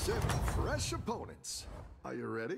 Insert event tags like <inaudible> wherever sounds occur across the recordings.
Fresh opponents. Are you ready?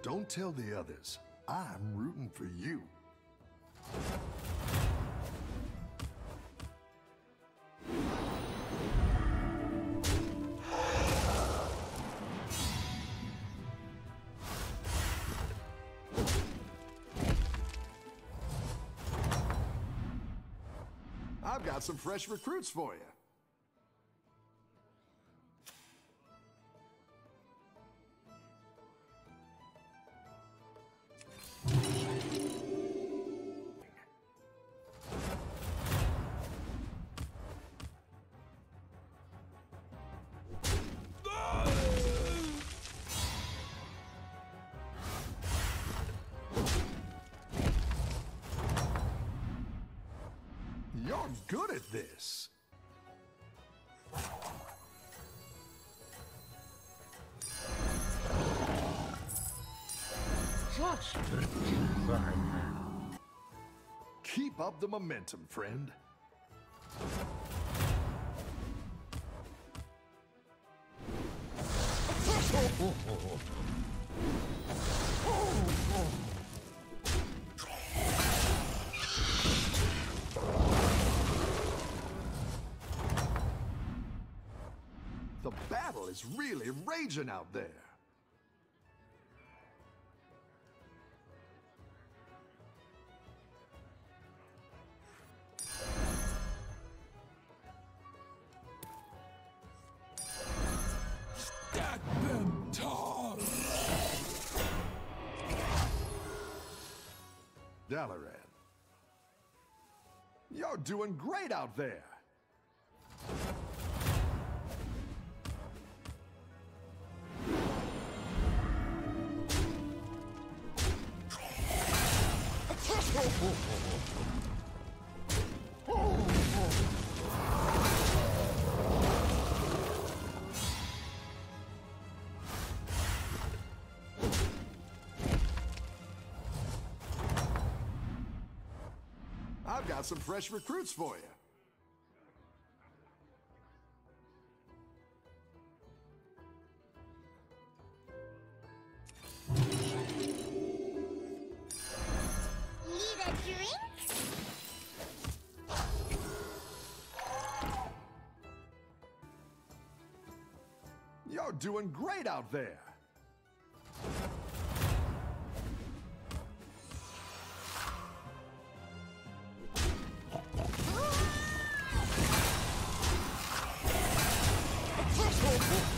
Don't tell the others. I'm rooting for you. I've got some fresh recruits for you. Good at this. Just a now. Keep up the momentum, friend. The <laughs> oh, oh, oh. Really raging out there. Stack them tall. Dalaran. You're doing great out there. I've got some fresh recruits for you. Need a drink? You're doing great out there. 恐。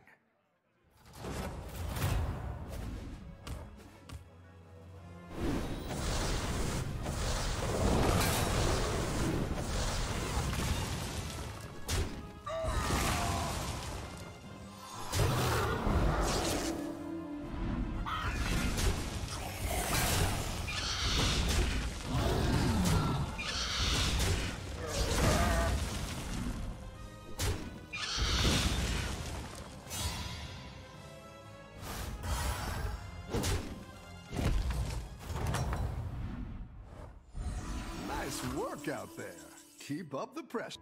Nice work out there. Keep up the pressure.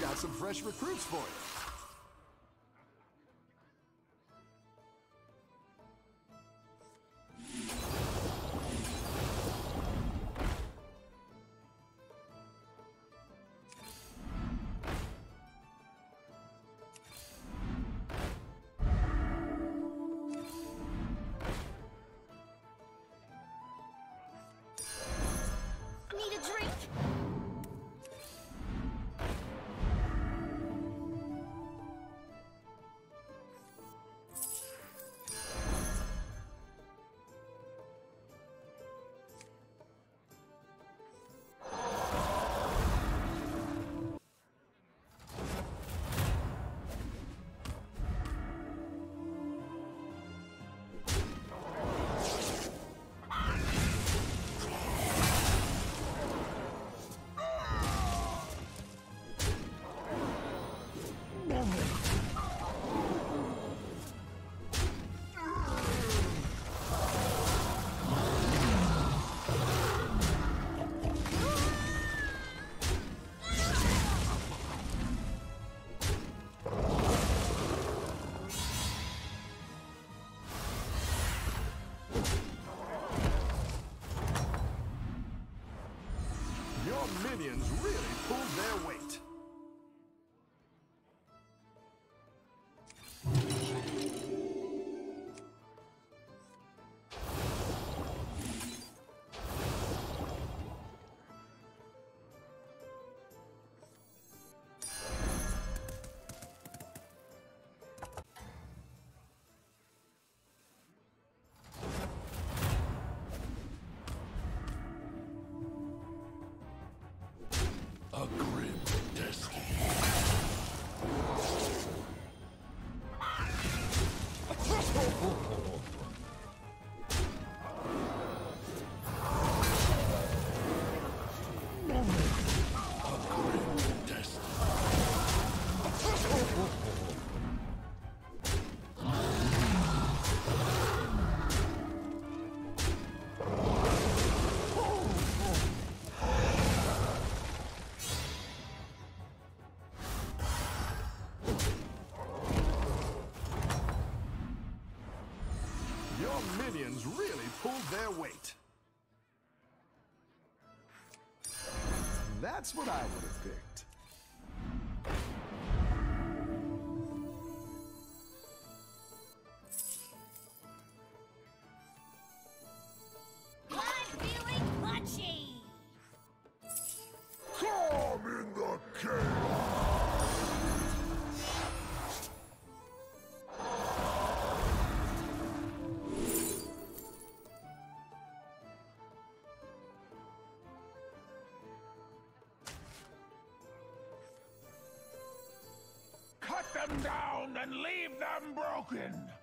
got some fresh recruits for you. Your their weight. That's what I would have picked. Them down and leave them broken!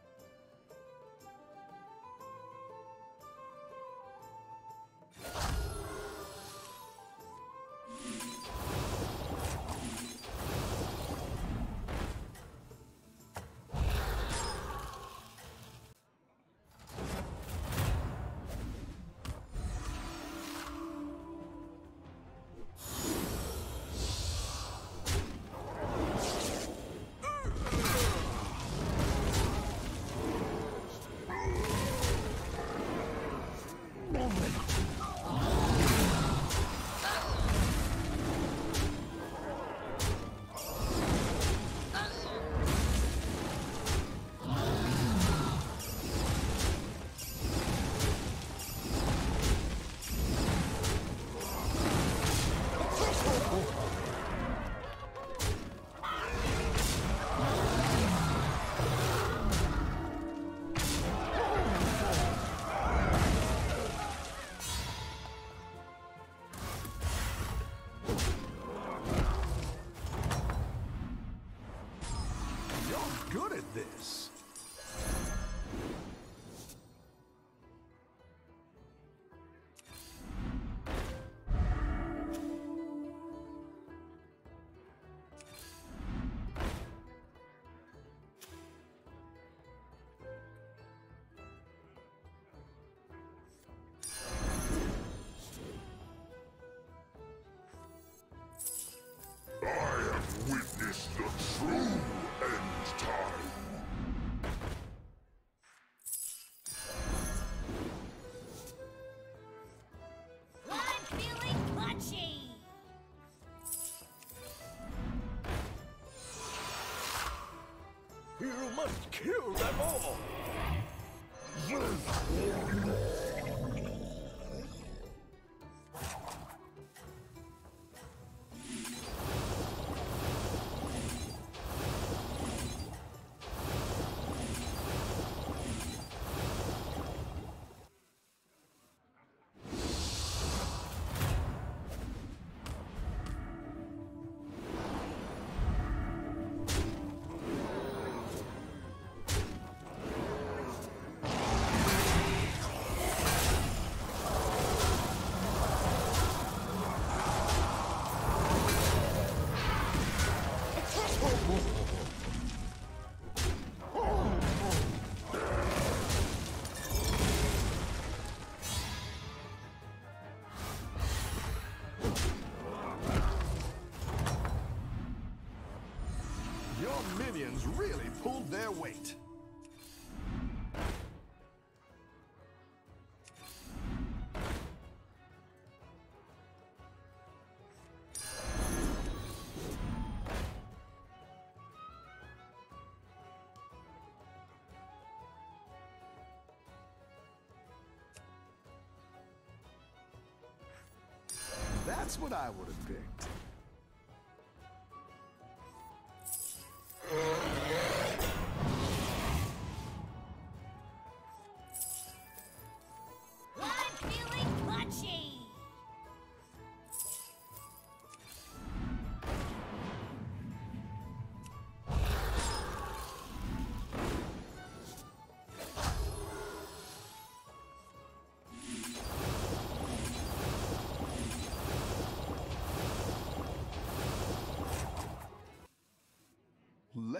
Must kill them all! That's what I would have picked.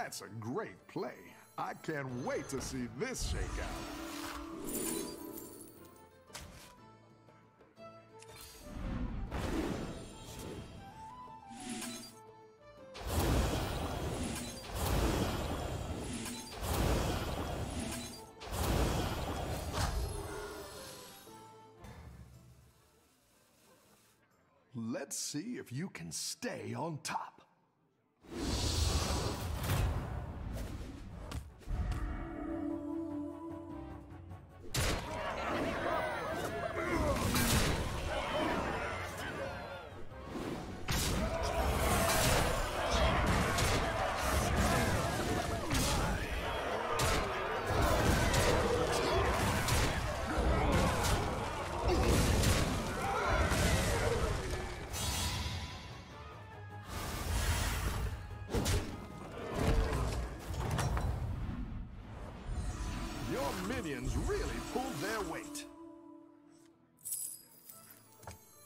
That's a great play. I can't wait to see this shake out. Let's see if you can stay on top. Minions really pulled their weight.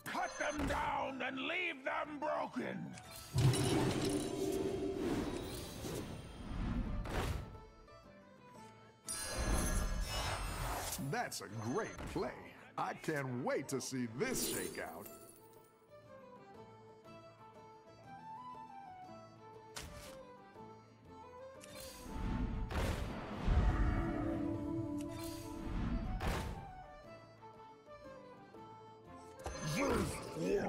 Cut them down and leave them broken! That's a great play. I can't wait to see this shake Yeah.